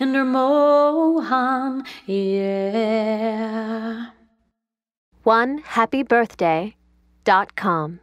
Mohan, yeah. One happy birthday dot com.